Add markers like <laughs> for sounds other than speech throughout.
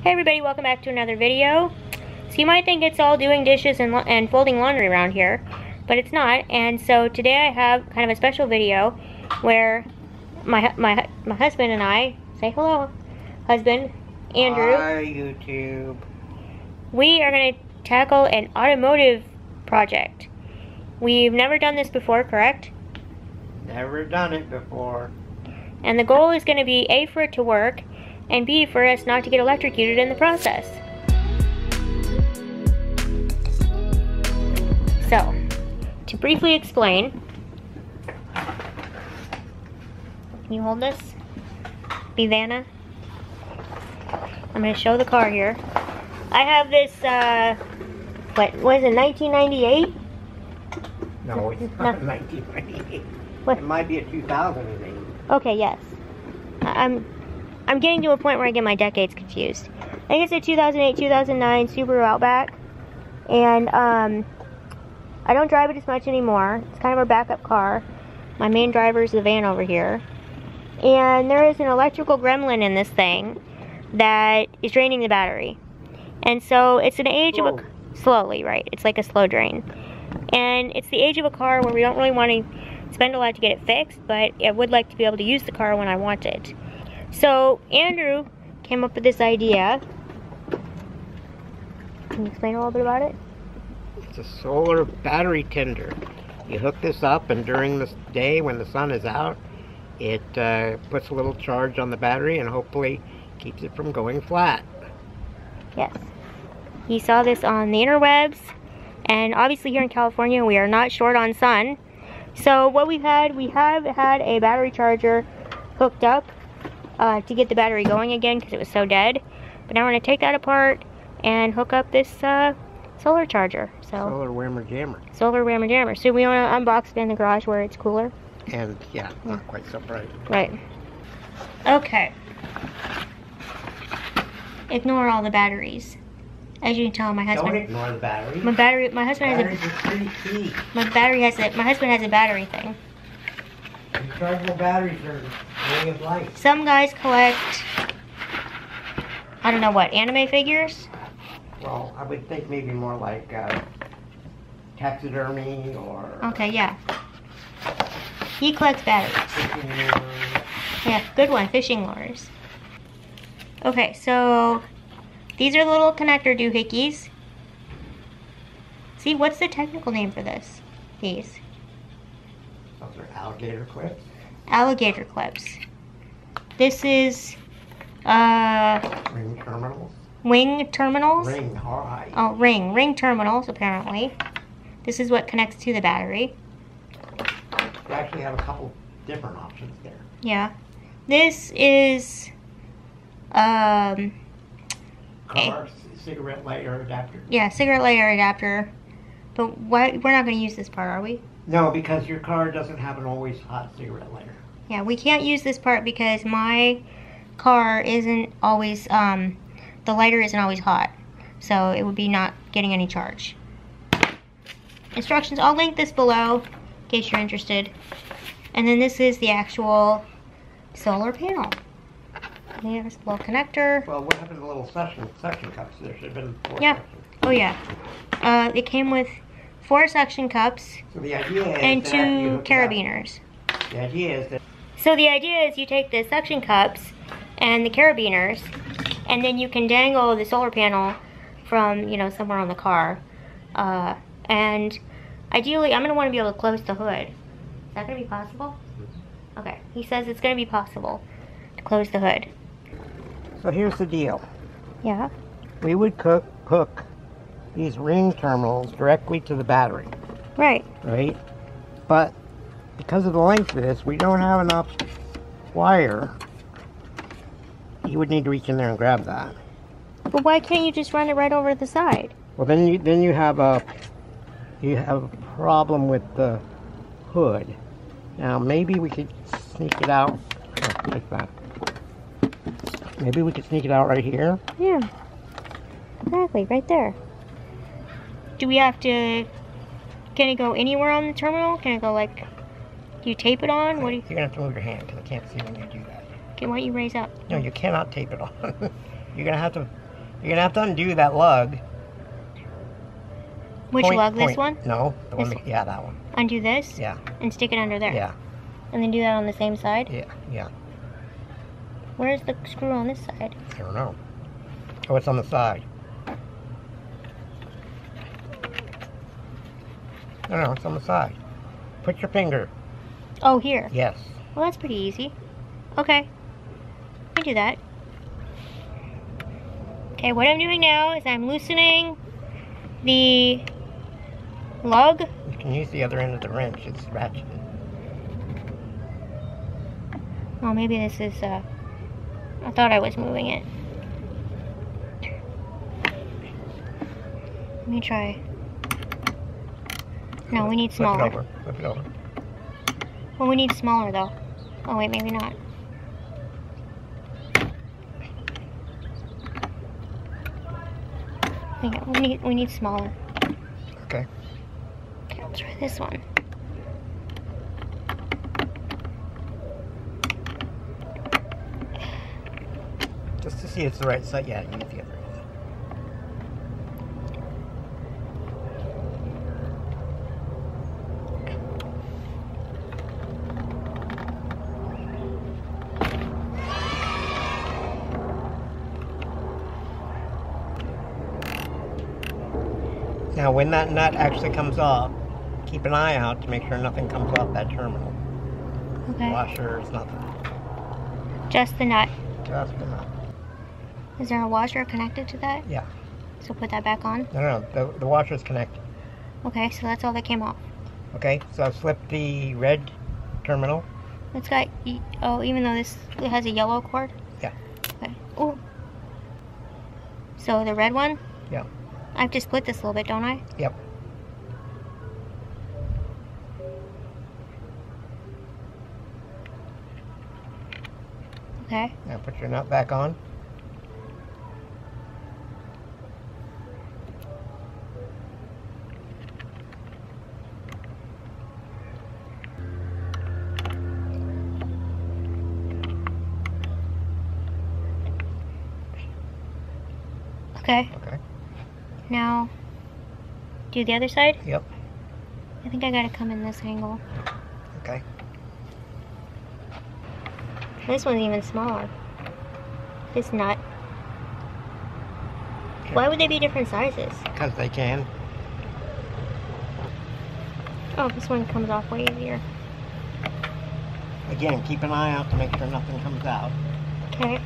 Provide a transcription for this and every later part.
Hey everybody, welcome back to another video. So you might think it's all doing dishes and, and folding laundry around here, but it's not. And so today I have kind of a special video where my my my husband and I say hello, husband Andrew. Hi YouTube. We are going to tackle an automotive project. We've never done this before, correct? Never done it before. And the goal is going to be A for it to work, and B for us not to get electrocuted in the process. So, to briefly explain, can you hold this? Vivanna? I'm going to show the car here. I have this, uh, what was it, 1998? No, it's not 1998. What? It might be a 2008. Okay, yes. I'm I'm getting to a point where I get my decades confused. I think it's a 2008, 2009 Subaru Outback, and um, I don't drive it as much anymore. It's kind of our backup car. My main driver is the van over here, and there is an electrical gremlin in this thing that is draining the battery, and so it's an age of a slowly, right? It's like a slow drain, and it's the age of a car where we don't really want to spend a lot to get it fixed, but I would like to be able to use the car when I want it. So Andrew came up with this idea. Can you explain a little bit about it? It's a solar battery tender. You hook this up, and during the day when the sun is out, it uh, puts a little charge on the battery and hopefully keeps it from going flat. Yes. He saw this on the interwebs, and obviously here in California we are not short on sun. So what we've had, we have had a battery charger hooked up uh, to get the battery going again because it was so dead. But now we're going to take that apart and hook up this uh, solar charger. So Solar whammer jammer. solar rammer jammer. So we want to unbox it in the garage where it's cooler. And yeah, not quite so bright. Right. Okay. Ignore all the batteries. As you can tell, my husband. Don't ignore the battery. my battery, my husband has Batteries are key. a, my battery has a, my husband has a battery thing. Rechargeable batteries are a way of life. Some guys collect, I don't know what, anime figures. Well, I would think maybe more like uh, taxidermy or Okay, yeah. He collects batteries. Yeah, good one, fishing lures. Okay, so these are the little connector doohickeys. See, what's the technical name for this? These. Those are alligator clips. Alligator clips. This is uh, Ring terminals. wing terminals. Ring high. Oh, ring. Ring terminals, apparently. This is what connects to the battery. You actually have a couple different options there. Yeah. This is um Car, c- cigarette lighter adapter. yeah, cigarette lighter adapter. But why we're not going to use this part, are we? No, because your car doesn't have an always hot cigarette lighter. Yeah, we can't use this part because my car isn't always um the lighter isn't always hot. So it would be not getting any charge. Instructions, I'll link this below in case you're interested. And then this is the actual solar panel. There's a little connector. Well, what happened to the little suction suction cups? There should have been four Yeah. sections. Oh yeah. Uh, it came with four suction cups So the idea is and two hook it up. carabiners. The idea is that So the idea is you take the suction cups and the carabiners, and then you can dangle the solar panel from you know somewhere on the car. Uh, and ideally, I'm gonna want to be able to close the hood. Is that gonna be possible? Okay. He says it's gonna be possible to close the hood. so here's the deal. Yeah. We would cook hook these ring terminals directly to the battery, Right. right? But because of the length of this, we don't have enough wire. You would need to reach in there and grab that. But why can't you just run it right over the side? Well, then you then you have a you have a problem with the hood. Now maybe we could sneak it out oh, like that. Maybe we could sneak it out right here. Yeah. Exactly, right there. Do we have to can it go anywhere on the terminal? Can it go like do you tape it on? What do you You're gonna have to move your hand because I can't see when you do that. okay, why don't you raise up? No, you cannot tape it on. <laughs> You're gonna have to You're gonna have to undo that lug. Which Point- lug? This point. one? No, the one. This that- yeah, that one. Undo this Yeah, and stick it under there. yeah, And then do that on the same side. yeah, yeah. Where's the screw on this side? I don't know. Oh, it's on the side. No, no, it's on the side. Put your finger. Oh, here. Yes. Well, that's pretty easy. Okay. I do that. Okay, what I'm doing now is I'm loosening the lug. You can use the other end of the wrench. It's ratcheted. Oh, maybe this is, uh, I thought I was moving it. Let me try. No, we need smaller. Flip it over. Flip it over. Well, we need smaller though. Oh wait, maybe not. Yeah, we need we need smaller. Okay. Okay, let's try this one. Just to see if it's the right side. Yeah, use the other end. Now, when that nut actually comes off, keep an eye out to make sure nothing comes off that terminal. Okay. Washers, nothing. Just the nut. Just the nut. Is there a washer connected to that? Yeah. So put that back on. No, no, the, the is connected. Okay, so that's all that came off. Okay, so I slip the red terminal. It's got e- oh, even though this it has a yellow cord. Yeah. Okay. Oh. So the red one. Yeah. I have to split this a little bit, don't I? Yep. Okay. Now put your nut back on. Okay. Okay. Now, do the other side. Yep. I think I gotta come in this angle. Okay. This one's even smaller. This nut. Why would they be different sizes? Because they can. Oh, this one comes off way easier. Again, keep an eye out to make sure nothing comes out. Okay.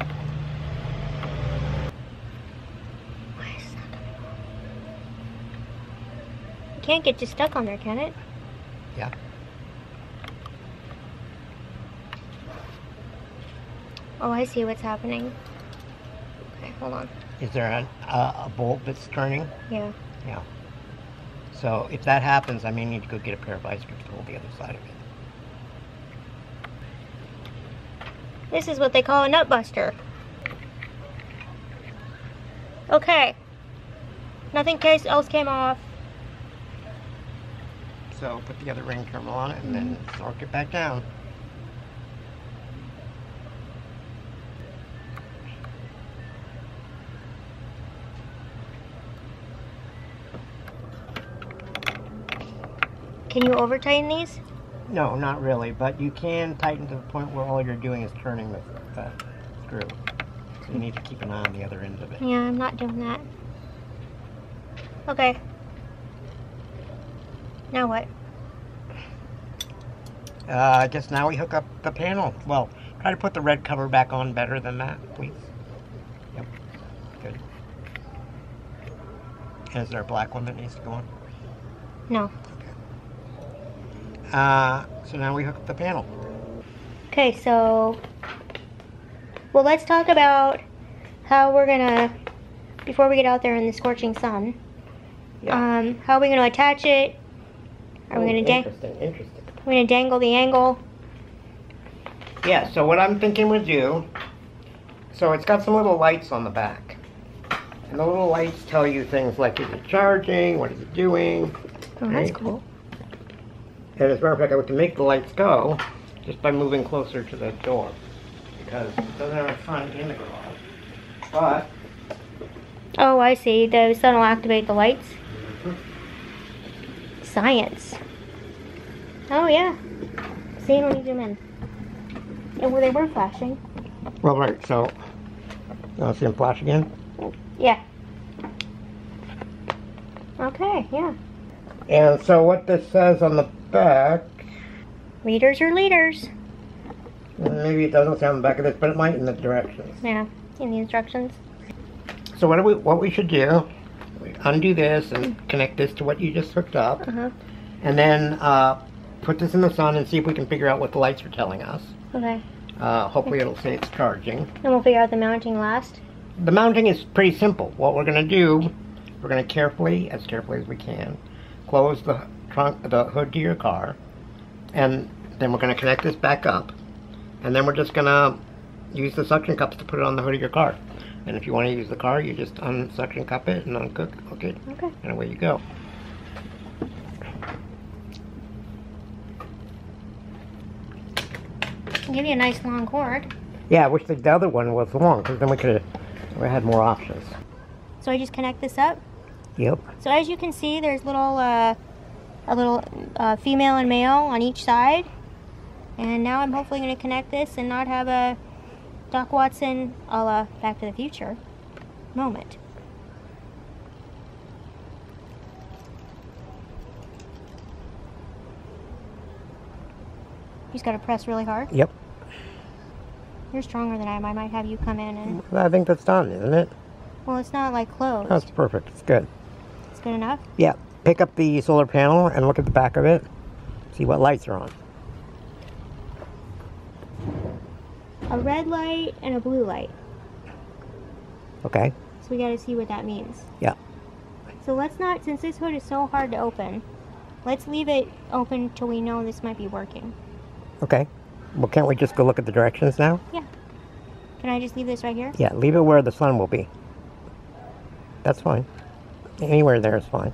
Why is that coming off? It can't get you stuck on there, can it? Yeah. Oh, I see what's happening. Okay, hold on. Is there an, uh, a bolt that's turning? Yeah. Yeah. So if that happens, I may need to go get a pair of vice grips to hold the other side of it. This is what they call a nut buster. Okay. Nothing case else came off. So put the other ring terminal on it and then torque it back down. Can you over tighten these? No, not really, but you can tighten to the point where all you're doing is turning the uh, screw. So you need to keep an eye on the other end of it. Yeah, I'm not doing that. Okay. Now what? Uh, I guess now we hook up the panel. Well, try to put the red cover back on better than that, please. Yep, good. Is there a black one that needs to go on? No. Uh, so now we hook up the panel. Okay, so well, let's talk about how we're gonna before we get out there in the scorching sun. Um, how are we gonna attach it? Are we gonna oh, dang? interesting, interesting. We're gonna dangle the angle. Yeah, so what I'm thinking we do, so it's got some little lights on the back. And the little lights tell you things like, is it charging? What is it doing? Oh, that's cool. And as a matter of fact, I can make the lights go just by moving closer to the door. Because it doesn't have a front in the garage. But Oh, I see. The sun will activate the lights. Science. Oh, yeah. See, let me zoom in. Yeah, well, they were flashing. Well, right, so, you want to see them flash again? Yeah. Okay, yeah. And so what this says on the back, Readers are leaders. maybe it doesn't say on the back of this, but it might in the directions. Yeah, in the instructions. So what do we, what we should do, undo this and connect this to what you just hooked up, Uh-huh. and then uh, put this in the sun and see if we can figure out what the lights are telling us. Okay. Uh, hopefully it'll say it's charging. And we'll figure out the mounting last. The mounting is pretty simple. What we're going to do, we're going to carefully, as carefully as we can, close the trunk, the hood to your car, and then we're going to connect this back up, and then we're just going to use the suction cups to put it on the hood of your car. And if you want to use the car, you just unsuction cup it and uncook hook it, Okay. and away you go. Give you a nice long cord. Yeah, I wish the other one was long, because then we could have had more options. So I just connect this up. Yep. So as you can see, there's little, uh, a little uh, female and male on each side. And now I'm hopefully going to connect this and not have a Doc Watson a la Back to the Future moment. Just got to press really hard. Yep. You're stronger than I am. I might have you come in and... I think that's done, isn't it? Well, it's not like closed. That's perfect. It's good. It's good enough. Yeah, pick up the solar panel and look at the back of it. See what lights are on. A red light and a blue light. Okay? So we got to see what that means. Yeah. So let's not, since this hood is so hard to open, let's leave it open till we know this might be working. Okay. Well, can't we just go look at the directions now? Yeah. Can I just leave this right here? Yeah, leave it where the sun will be. That's fine. Anywhere there is fine.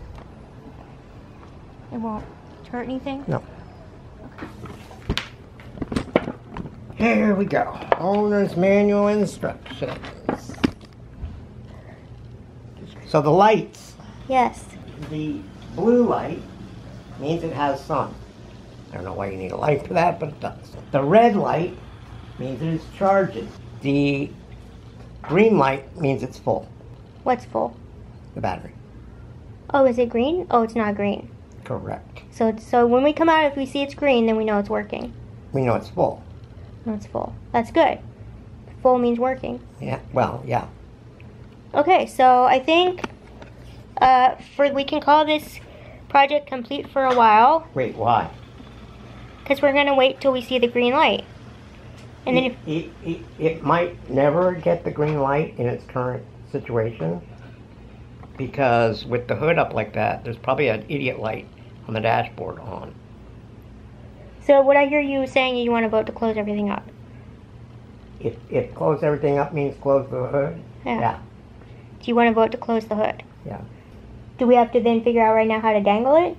It won't hurt anything? No. Here we go. Owner's manual instructions. So the lights, Yes. the blue light means it has sun. I don't know why you need a light for that, but it does. The red light means it is charging. The green light means it's full, What's full? the battery. Oh, is it green? Oh, it's not green. Correct. So, so when we come out, if we see it's green, then we know it's working. We know it's full. It's full. That's good. Full means working. Yeah, well, yeah. Okay, so I think uh, for we can call this project complete for a while Wait, why? because we're gonna wait till we see the green light. And then if it, it, it might never get the green light in its current situation because with the hood up like that, there's probably an idiot light on the dashboard on. So, what I hear you saying, is you want to vote to close everything up. If, if close everything up means close the hood, Yeah. yeah, Do you want to vote to close the hood? yeah. Do we have to then figure out right now how to dangle it?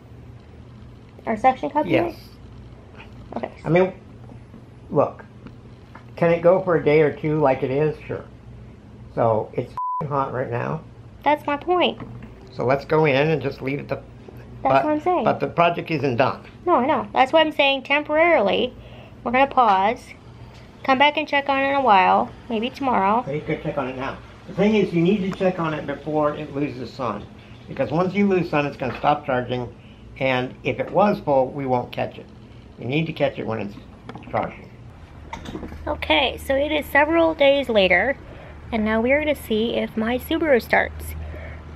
Our suction cup Yes. it? Okay. I mean, look, can it go for a day or two like it is? Sure. So it's hot right now. That's my point. So let's go in and just leave it the. That's but, what I'm saying. But the project isn't done. No, I know. That's what I'm saying temporarily, we're gonna pause, come back and check on it in a while, maybe tomorrow. So you could check on it now. The thing is, you need to check on it before it loses sun. Because once you lose sun, it's going to stop charging. And if it was full, we won't catch it. You need to catch it when it's charging. Okay, so it is several days later, and now we're gonna see if my Subaru starts.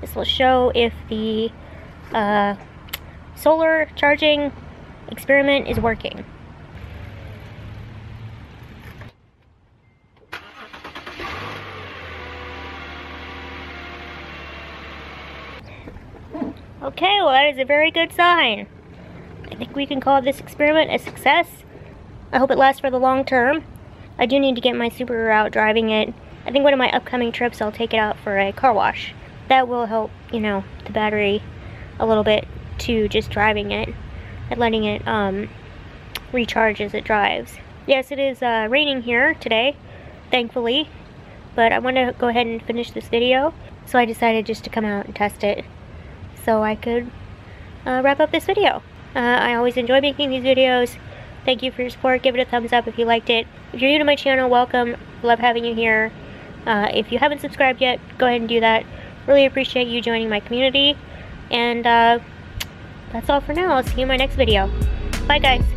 This will show if the uh, solar charging experiment is working. Okay, well that is a very good sign. I think we can call this experiment a success. I hope it lasts for the long term. I do need to get my Subaru out driving it. I think one of my upcoming trips I'll take it out for a car wash. That will help, you know, the battery a little bit to just driving it and letting it um, recharge as it drives. Yes, it is uh, raining here today, thankfully, but I want to go ahead and finish this video. So I decided just to come out and test it so I could uh, wrap up this video. Uh, I always enjoy making these videos. Thank you for your support. Give it a thumbs up if you liked it. If you're new to my channel, welcome. Love having you here. Uh, if you haven't subscribed yet, go ahead and do that. Really appreciate you joining my community. And uh, that's all for now. I'll see you in my next video. Bye, guys.